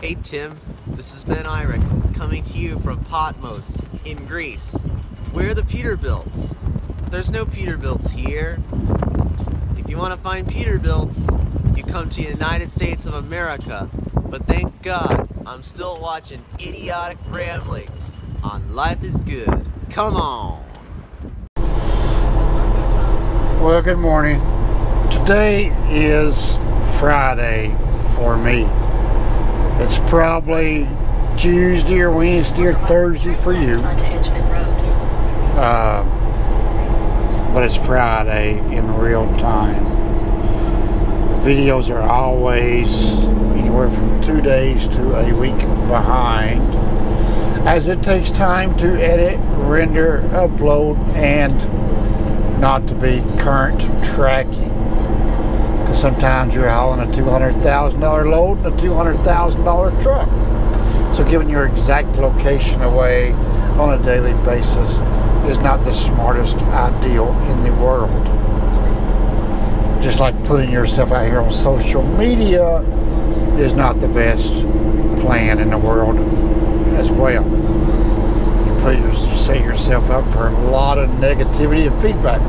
Hey Tim, this is Ben Irick coming to you from Patmos in Greece. Where are the Peterbilts? There's no Peterbilts here. If you want to find Peterbilts, you come to the United States of America. But thank God, I'm still watching idiotic ramblings on Life is Good. Come on! Well, good morning. Today is Friday for me. It's probably Tuesday or Wednesday or Thursday for you. Uh, but it's Friday in real time. Videos are always anywhere from two days to a week behind, as it takes time to edit, render, upload, and not to be current tracking. Because sometimes you're hauling a $200,000 load in a $200,000 truck. So giving your exact location away on a daily basis is not the smartest ideal in the world. Just like putting yourself out here on social media is not the best plan in the world as well. You put your, set yourself up for a lot of negativity and feedback.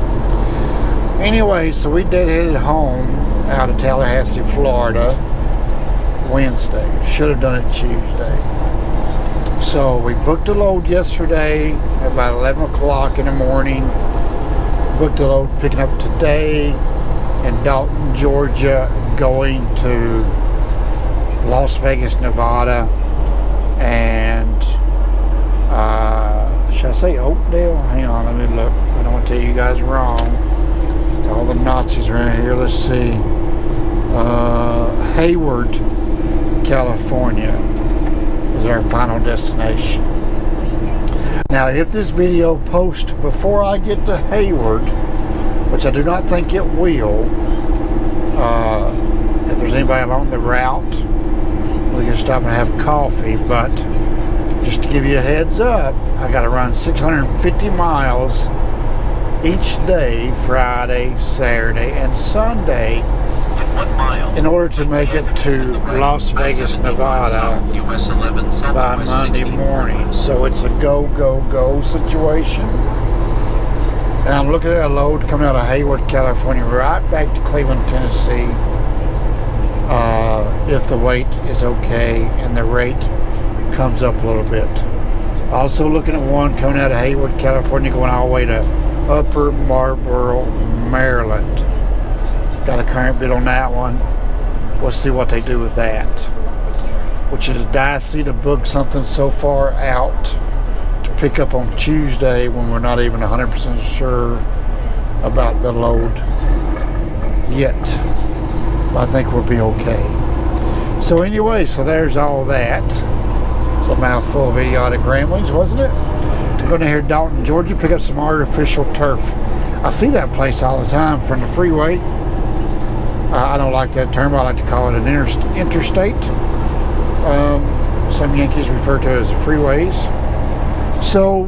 Anyway, so we did headed home out of Tallahassee, Florida, Wednesday. Should have done it Tuesday. So we booked a load yesterday at about 11 o'clock in the morning. Booked a load picking up today in Dalton, Georgia, going to Las Vegas, Nevada, and uh, should I say Oakdale? Hang on, let me look. I don't want to tell you guys wrong. All the Nazis around here. Let's see. Uh, Hayward, California is our final destination. Now, if this video posts before I get to Hayward, which I do not think it will, uh, if there's anybody along the route, we can stop and have coffee. But just to give you a heads up, I got to run 650 miles each day, Friday, Saturday, and Sunday in order to make it to Las Vegas, Nevada by Monday morning. So it's a go, go, go situation. And I'm looking at a load coming out of Hayward, California, right back to Cleveland, Tennessee. Uh, if the weight is okay and the rate comes up a little bit. Also looking at one coming out of Hayward, California, going all the way to Upper Marlboro, Maryland. Got a current bid on that one. We'll see what they do with that. Which is dicey to book something so far out to pick up on Tuesday when we're not even 100% sure about the load yet. But I think we'll be okay. So anyway, so there's all that. It's a mouthful of idiotic ramblings, wasn't it? To go down here to Dalton, Georgia, pick up some artificial turf. I see that place all the time from the freeway. Uh, I don't like that term. I like to call it an inter interstate. Um, some Yankees refer to it as freeways. So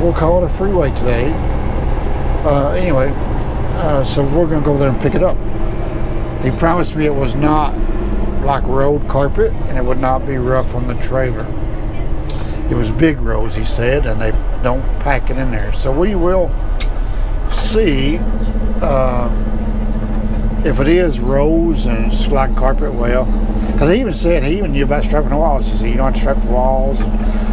we'll call it a freeway today. Uh, anyway, uh, so we're going to go there and pick it up. They promised me it was not like road carpet and it would not be rough on the trailer. It was big rows, he said, and they don't pack it in there. So we will see. Um, if it is rose and it's like carpet, well, because he even said he even knew about strapping the walls. He said you don't strap the walls.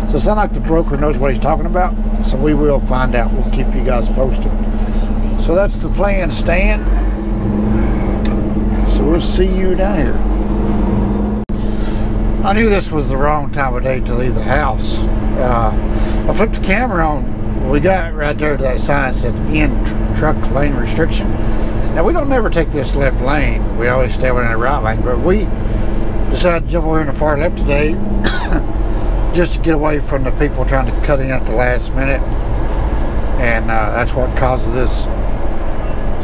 So it's not like the broker knows what he's talking about. So we will find out. We'll keep you guys posted. So that's the plan, Stan. So we'll see you down here. I knew this was the wrong time of day to leave the house. Uh, I flipped the camera on. We got right there to that sign that said "in tr truck lane restriction." Now we don't never take this left lane. We always stay within the right lane. But we decided to jump over in the far left today just to get away from the people trying to cut in at the last minute. And uh, that's what causes this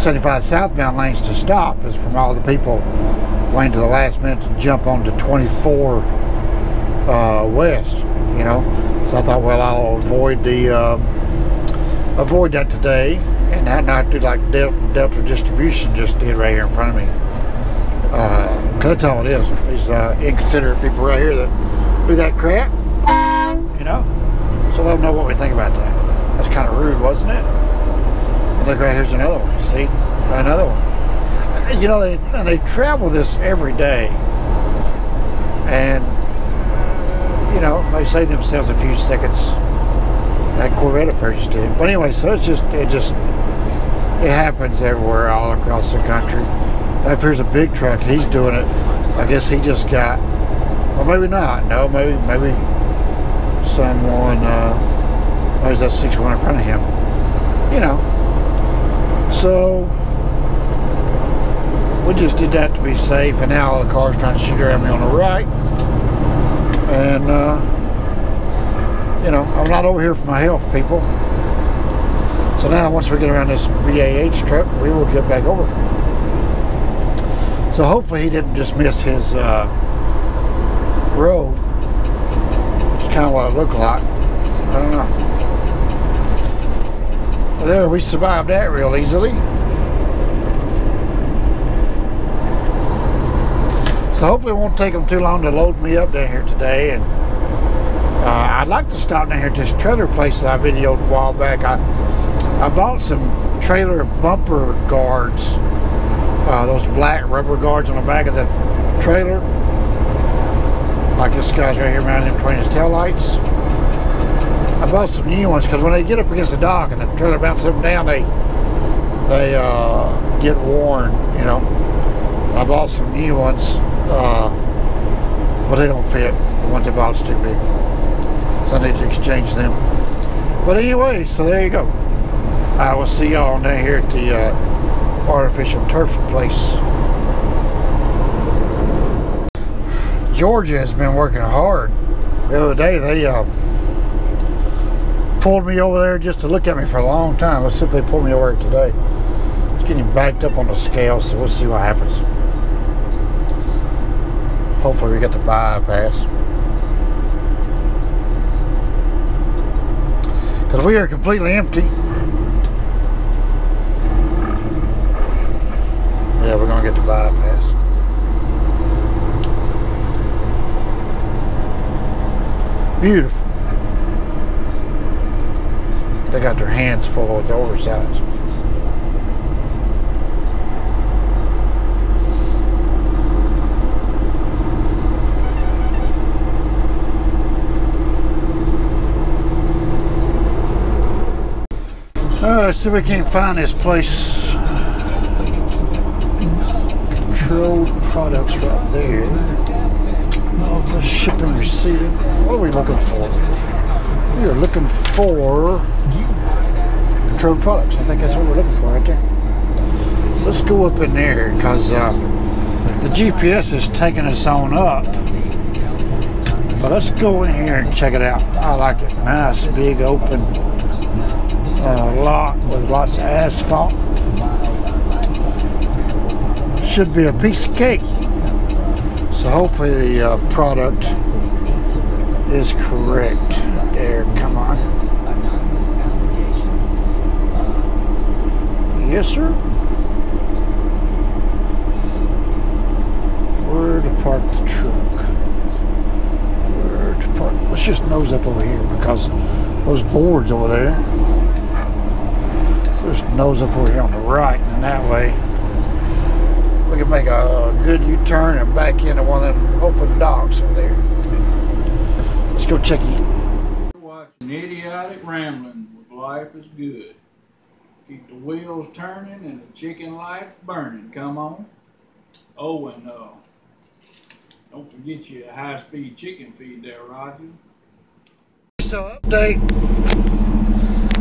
75 southbound lanes to stop is from all the people waiting to the last minute to jump onto 24 uh, west. You know, so I thought, well, I'll avoid the uh, avoid that today and not not do like Delta, Distribution just did right here in front of me. Uh, that's all it is. These uh, inconsiderate people right here that do that crap. You know? So let them know what we think about that. That's kind of rude, wasn't it? And look right here's another one. See? Another one. You know, they, and they travel this every day. And, you know, they save themselves a few seconds. That Corvette purchased it. But anyway, so it's just, it just, it happens everywhere, all across the country. Up here's a big truck. He's doing it. I guess he just got, or maybe not. No, maybe maybe someone. Uh, oh, is that six one in front of him? You know. So we just did that to be safe, and now all the cars trying to shoot around me on the right, and uh, you know I'm not over here for my health, people. So now, once we get around this BAH truck, we will get back over. So hopefully he didn't just miss his uh, road. It's kind of what it looked like. I don't know. Well, there, we survived that real easily. So hopefully it won't take them too long to load me up down here today. And uh, I'd like to stop down here at this trailer place that I videoed a while back. I, I bought some trailer bumper guards uh, those black rubber guards on the back of the trailer. Like this guy's right here mounted between his tail lights. I bought some new ones because when they get up against the dock and the trailer bounces up and down, they they uh, get worn, you know. I bought some new ones, uh, but they don't fit. The ones I bought's too big. So I need to exchange them. But anyway, so there you go. I will see y'all down here at the uh, artificial turf place. Georgia has been working hard. The other day they uh, pulled me over there just to look at me for a long time. Let's see if they pull me over today. It's getting backed up on the scale, so we'll see what happens. Hopefully we get the bypass. Because we are completely empty. Yeah, we're gonna get the bypass. Beautiful. They got their hands full with the oversized. Let's see if we can't find this place controlled products right there. Office shipping receiving. What are we looking for? We are looking for controlled products. I think that's what we're looking for right there. Let's go up in there because uh, the GPS is taking us on up. But let's go in here and check it out. I like it. Nice, big, open uh, lot with lots of asphalt should be a piece of cake. So hopefully the uh, product is correct. There, come on. Yes, sir. Where to park the truck? Where to park? Let's just nose up over here because those boards over there. Just nose up over here on the right, and that way we can make a good U-turn and back into one of them open docks over there. Let's go check in. Watching idiotic ramblings with life is good. Keep the wheels turning and the chicken lights burning. Come on. Oh, and uh, don't forget your high-speed chicken feed there, Roger. So update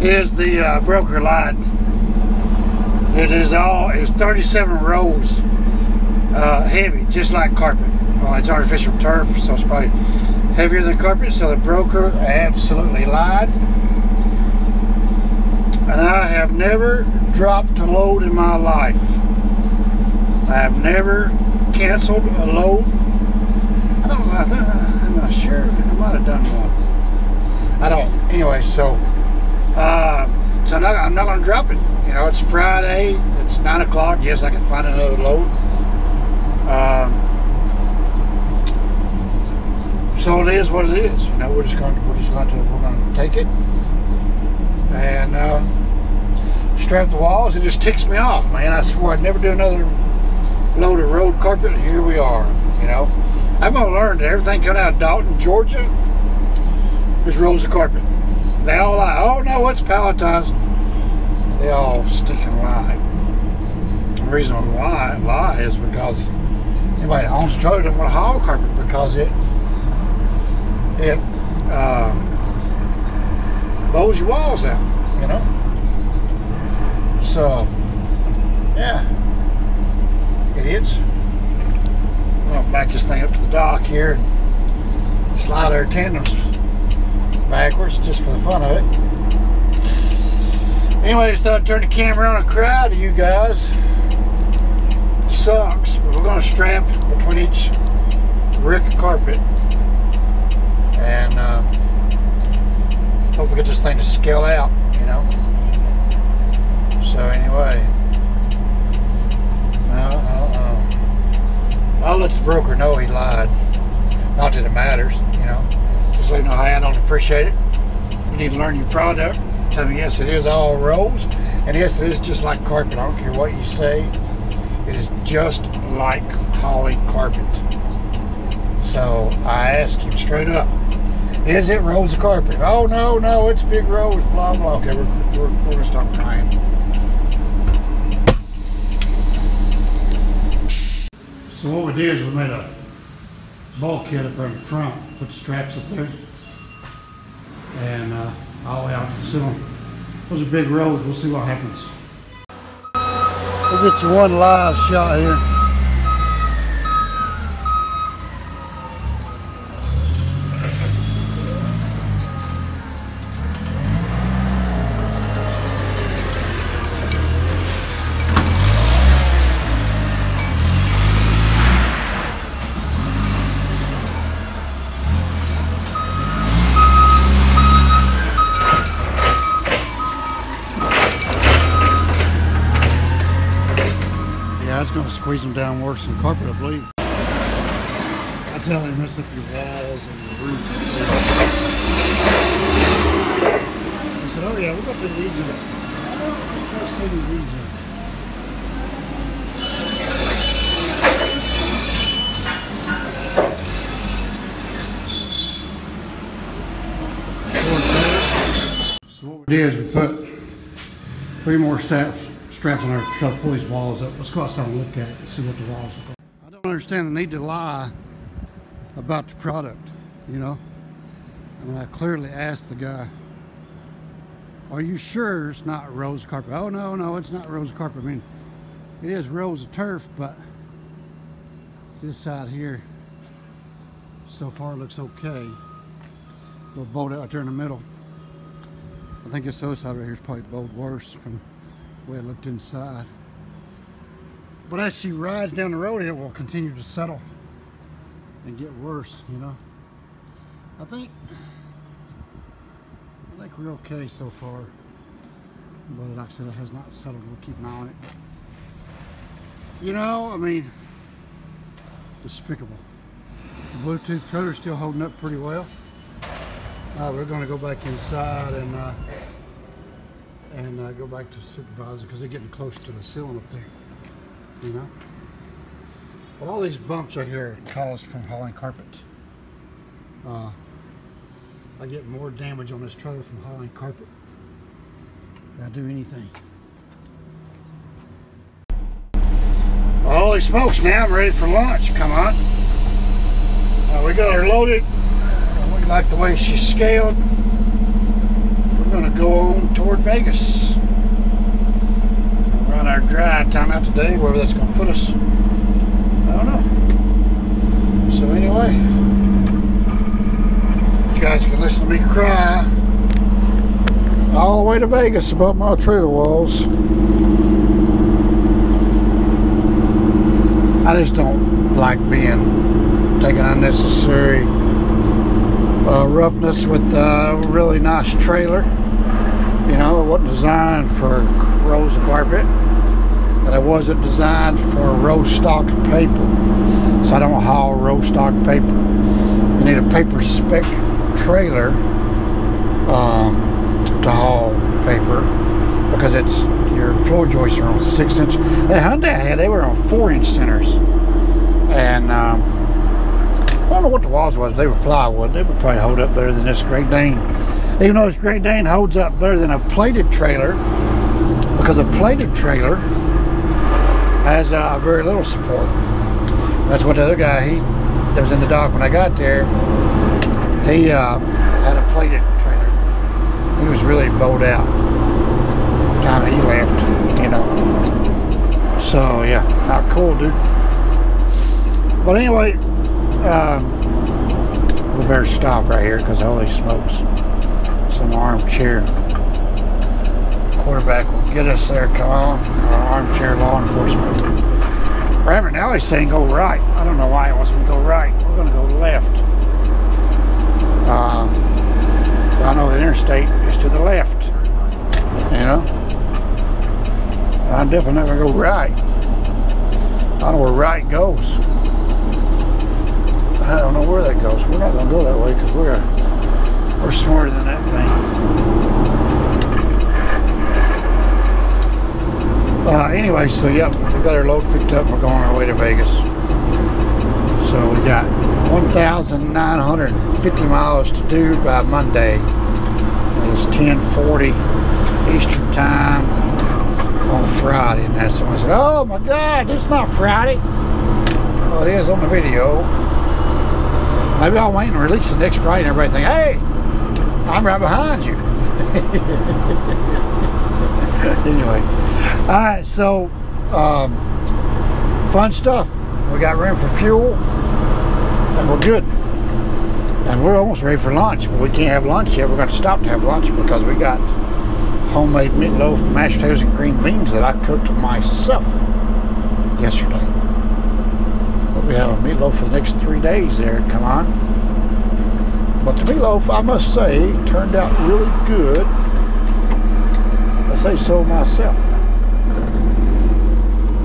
is the uh, broker light. It is all, it was 37 rolls uh, heavy, just like carpet. Well, it's artificial turf, so it's probably heavier than carpet. So the broker absolutely lied. And I have never dropped a load in my life. I have never canceled a load. I don't know, I'm not sure. I might have done one. I don't. Anyway, so, uh, so I'm not, I'm not going to drop it. You know, it's Friday. It's 9 o'clock. Yes, I can find another load. Um, So it is what it is. You know, we're just going to we're just going to we're going to take it and uh, strap the walls. It just ticks me off, man. I swore I'd never do another load of road carpet. Here we are. You know, I'm going to learn that everything coming out of Dalton, Georgia, is rolls of carpet. They all lie. Oh no, it's palletized. They all stick and lie. The reason why lie is because anybody that owns a trailer doesn't want to haul carpet because it it uh, bows your walls out, you know. So yeah, idiots. We'll back this thing up to the dock here and slide our tandems backwards just for the fun of it. Anyway, just thought I'd turn the camera on and cry to you guys. Sucks, but we're going to strap between each rick carpet and uh, hope we get this thing to scale out, you know. So anyway, uh, uh. I'll let the broker know he lied. Not that it matters, you know. Just let him know I don't appreciate it. You need to learn your product. Tell me yes, it is all rose, and yes, it is just like carpet. I don't care what you say. It is just like holly carpet. So I asked him straight up, is it rose carpet? Oh no, no, it's big rose. Blah blah. Okay, we're we're, we're gonna stop crying. So what we did is we made a bulkhead up there in front, put straps up there, and uh, all the way out to the ceiling. Those are big rows. We'll see what happens. We'll get you one live shot here. Down worse than carpet, I believe. That's how they mess up your walls and your roof. I said, oh yeah, we're going to do these in. Let's take these in. So what we did is we put three more straps straps on our pull these walls up. Let's go outside and look at it and see what the walls look like. I don't understand the need to lie about the product, you know. I mean, I clearly asked the guy, "Are you sure it's not rose carpet?" Oh no, no, it's not rose carpet. I mean, it is rose turf, but this side here so far looks okay. Little bolt out there in the middle. I think this other side right here is probably bowed worse from it looked inside. But as she rides down the road, it will continue to settle and get worse, you know. I think I think we're okay so far. But like I said, it has not settled. We'll keep an eye on it. You know, I mean, despicable. The Bluetooth trailer's still holding up pretty well. Uh, we're going to go back inside and uh, and uh, go back to the supervisor because they're getting close to the ceiling up there. You know. But all these bumps right here caused from hauling carpet. Uh, I get more damage on this trailer from hauling carpet than I do anything. Holy smokes, man! I'm ready for lunch. Come on. Uh, we got her loaded. We like the way she's scaled. We're going to go on toward Vegas. We'll run our drive time out today, wherever that's going to put us. I don't know. So anyway, you guys can listen to me cry all the way to Vegas about my trailer walls. I just don't like being taking unnecessary uh, roughness with a really nice trailer. You know, it wasn't designed for rows of carpet, but it wasn't designed for row stock paper. So I don't haul row stock paper. You need a paper spec trailer um, to haul paper because it's your floor joists are on six inch. The Hyundai had they were on four inch centers, and um, I don't know what the walls was. They were plywood. They would probably hold up better than this Great Dane. Even though this Great Dane holds up better than a plated trailer, because a plated trailer has uh, very little support. That's what the other guy he that was in the dock when I got there. He uh, had a plated trailer. He was really bowed out. The time he left, you know. So yeah, not cool, dude. But anyway, um, we better stop right here because holy smokes, some armchair quarterback will get us there. Come on, our armchair law enforcement. Rabbit now he's saying go right. I don't know why he wants me to go right. We're going to go left. Um, I know the interstate is to the left. You know? I'm definitely not going to go right. I don't know where right goes. I don't know where that goes. We're not going to go that way because we're we're smarter than that thing. Uh, anyway, so yep, we got our load picked up. We're going our way to Vegas. So we got 1,950 miles to do by Monday. It's 10:40 Eastern Time on Friday, and then someone said, "Oh my God, it's not Friday." Well, it is on the video. Maybe I'll wait and release the next Friday, and everybody think, "Hey, I'm right behind you." anyway, all right. So, um, fun stuff. We got room for fuel, and we're good. And we're almost ready for lunch, but we can't have lunch yet. We're going to stop to have lunch because we got homemade meatloaf, mashed potatoes, and green beans that I cooked myself yesterday. But we have a meatloaf for the next three days there. Come on. But the meatloaf, I must say, turned out really good. I say so myself.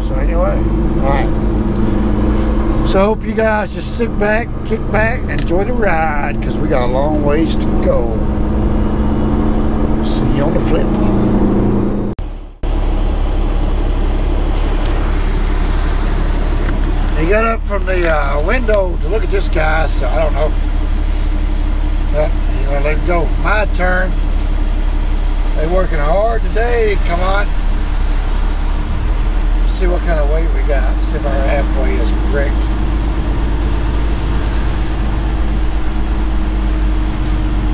So anyway, all right. So I hope you guys just sit back, kick back, enjoy the ride because we got a long ways to go. See you on the flip. He got up from the uh, window to look at this guy, so I don't know. Gonna let him go. My turn. They working hard today. Come on. Let's see what kind of weight we got. See if our halfway is correct.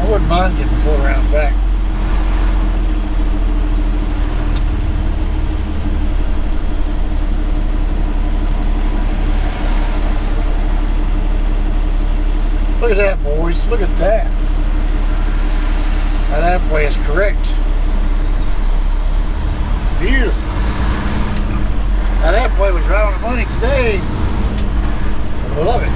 I wouldn't mind getting pulled around back. Look at that, boys. Look at that. That app way is correct. Beautiful. That app way was right on the money today. I love it.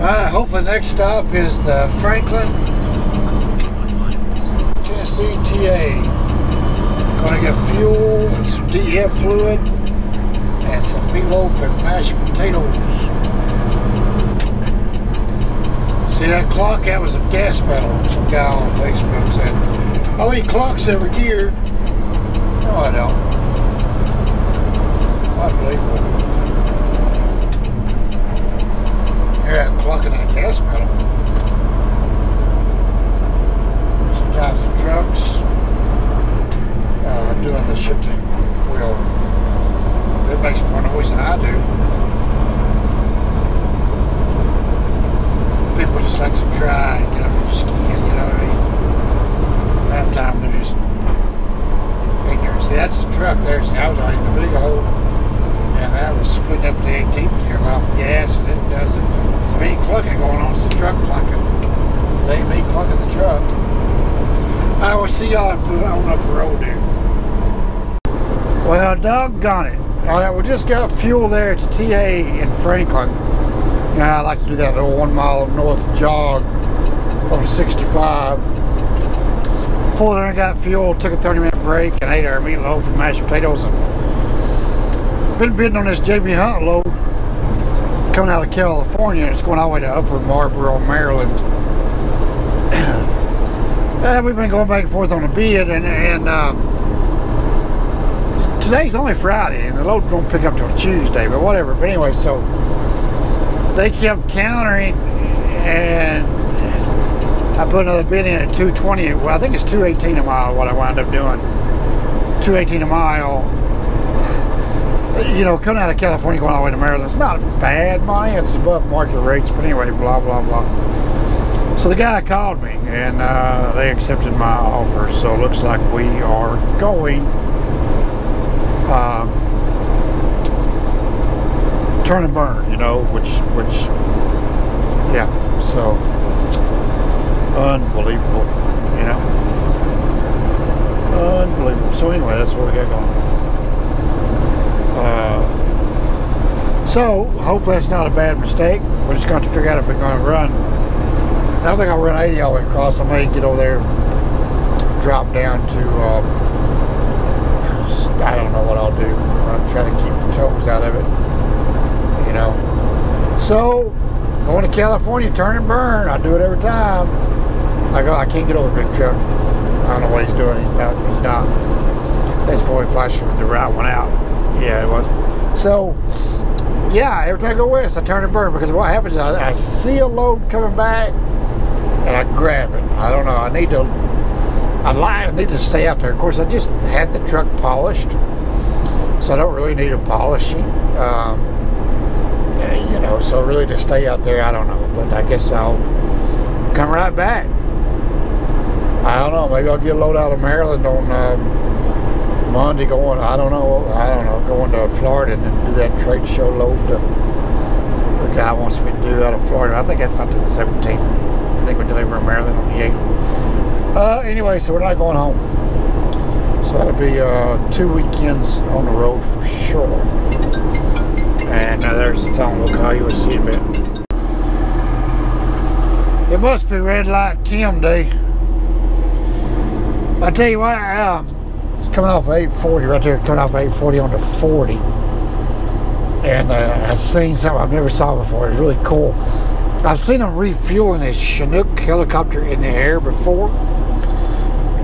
Alright, hopefully next stop is the Franklin, Tennessee TA. Gonna get fuel and some DEF fluid and some meatloaf and mashed potatoes. See that clock? That was a gas pedal. Some guy on Facebook said, Oh, he clocks every gear. No, I don't. Unbelievable. Yeah, clocking that gas pedal. Sometimes the trucks uh, doing the shifting wheel. It makes more noise than I do. People just like to try and get up their skin, you know I? Half time they're just ignorant. See, that's the truck there. See, I was already in the big hole. And that was splitting up the 18th gear off the gas, and it does it. So me clucking going on, it's the truck clucking. They me clucking the truck. I will see y'all on up the road there. Well, doggone it. All right, we just got fuel there at the TA in Franklin. Now, I like to do that little one mile north jog on 65. Pulled in got fuel, took a 30 minute break, and ate our meatloaf and mashed potatoes. And been bidding on this JB Hunt load coming out of California. and It's going all the way to Upper Marlboro, Maryland. uh, we've been going back and forth on a bid, and, and uh, today's only Friday, and the load don't pick up till Tuesday, but whatever. But anyway, so they kept countering, and I put another bid in at 220. Well, I think it's 218 a mile. What I wound up doing, 218 a mile. You know, coming out of California, going all the way to Maryland, it's not bad money. It's above market rates, but anyway, blah blah blah. So the guy called me, and uh, they accepted my offer. So it looks like we are going. Um, turn and burn, you know, which, which, yeah, so, unbelievable, you know, unbelievable. So anyway, that's what we got going. Uh, so, hopefully that's not a bad mistake. We're just going to figure out if we're going to run. I don't think I'll run 80 all the way across. I may get over there, drop down to, um, I don't know what I'll do. I'm trying to keep the toes out of it you know. So, going to California, turn and burn. I do it every time. I go, I can't get over big truck. I don't know what he's doing. He's not. He's not. That's fully flasher the route went out. Yeah, it was. So, yeah, every time I go west, I turn and burn because what happens is I, I see a load coming back and I grab it. I don't know. I need to. I lie. I need to stay out there. Of course, I just had the truck polished, so I don't really need a polishing. Um, you know, so really to stay out there, I don't know. But I guess I'll come right back. I don't know. Maybe I'll get a load out of Maryland on um, Monday going, I don't know, I don't know, going to Florida and then do that trade show load to, the guy wants me to do out of Florida. I think that's not to the 17th. Think we deliver in Maryland on the 8th. Uh, anyway, so we're not going home. So that'll be uh, two weekends on the road for sure. And uh, there's the phone. We'll call you and see a bit. It must be red light Tim day. I tell you what, um, it's coming off 840 right there, coming off 840 on the 40. And uh, I've seen something I've never saw before. It's really cool. I've seen them refueling a Chinook helicopter in the air before.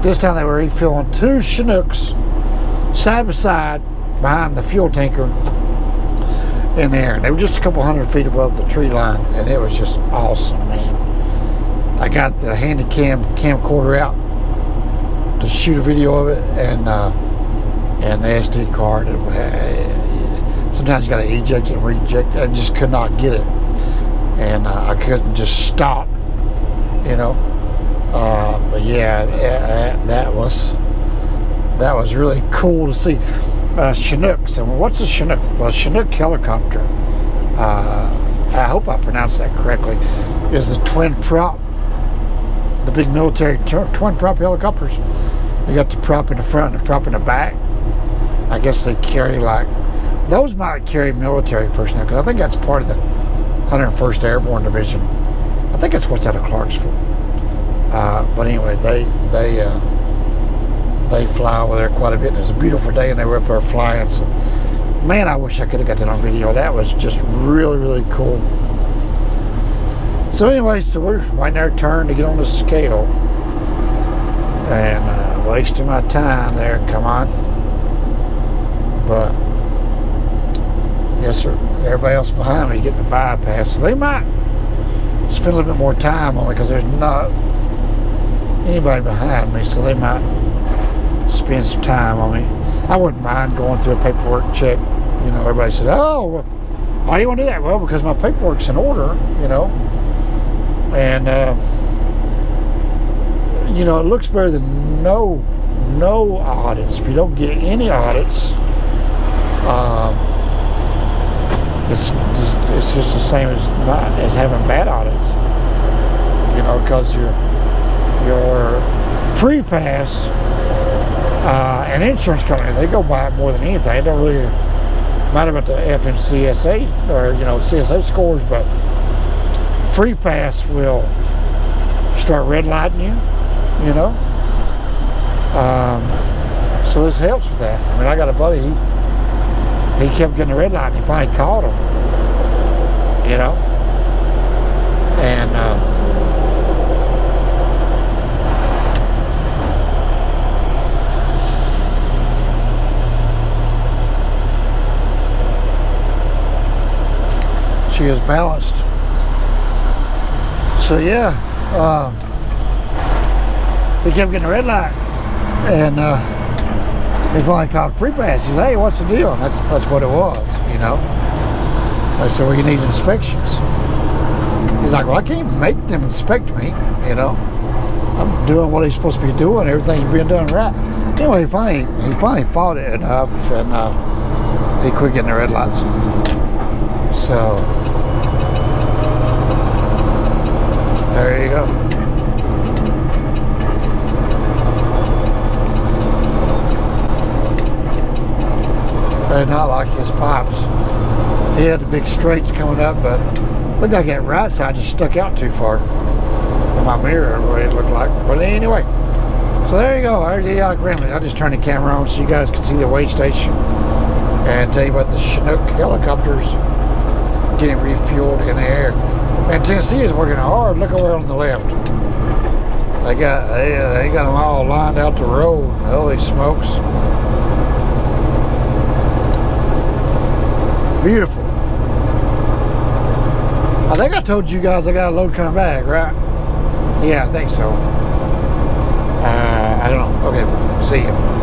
This time they were refueling two Chinooks side by side behind the fuel tanker in the air. And they were just a couple hundred feet above the tree line, and it was just awesome, man. I got the handy cam camcorder out to shoot a video of it, and uh, and the SD card. Sometimes you got to eject and reject. I just could not get it, and uh, I couldn't just stop, you know. Uh, but yeah, that, that was that was really cool to see uh, Chinooks. And what's a Chinook? Well, Chinook helicopter, uh, I hope I pronounced that correctly, is a twin prop. The big military twin prop helicopters. You got the prop in the front and the prop in the back. I guess they carry like, those might carry military personnel because I think that's part of the 101st Airborne Division. I think it's what's out of Clarksville. Uh, but anyway, they, they, uh, they fly over there quite a bit. And it's a beautiful day, and they were up there flying. So, man, I wish I could have got that on video. That was just really, really cool. So anyway, so we're waiting our turn to get on the scale, and uh, wasting my time there. Come on, but yes, sir. Everybody else behind me getting a bypass, so they might spend a little bit more time on it because there's not anybody behind me, so they might spend some time on me. I wouldn't mind going through a paperwork check. You know, everybody said, "Oh, why do you want to do that?" Well, because my paperwork's in order. You know, and uh, you know it looks better than no no audits. If you don't get any audits, um, it's just, it's just the same as not as having bad audits. You know, because your your pre-pass uh, an insurance company, they go by it more than anything. It don't really matter about the FMCSA or, you know, CSA scores, but pre-pass will start red lighting you, you know. Um, so this helps with that. I mean, I got a buddy, he, he kept getting a red light and he finally caught him, you know. And uh, she is balanced. So yeah, um, he kept getting a red light, and uh, he finally called pre-pass. "Hey, what's the deal?" And that's that's what it was, you know. I said, "Well, you need inspections." He's like, "Well, I can't make them inspect me, you know. I'm doing what he's supposed to be doing. Everything's being done right." Anyway, he finally he finally fought it enough, and uh, he quit getting the red lights. So there you go. And not like his pops. He had the big straights coming up, but looked like that right side just stuck out too far. In my mirror, way it looked like. But anyway, so there you go. There's the Idiotic Ramblings. I just turned the camera on so you guys can see the weigh station and tell you about the Chinook helicopters getting refueled in the air. And Tennessee is working hard. Look over on the left. They got they, they got them all lined out the road. Holy smokes! Beautiful. I think I told you guys I got a load coming back, right? Yeah, I think so. Uh, I don't know. Okay, see you.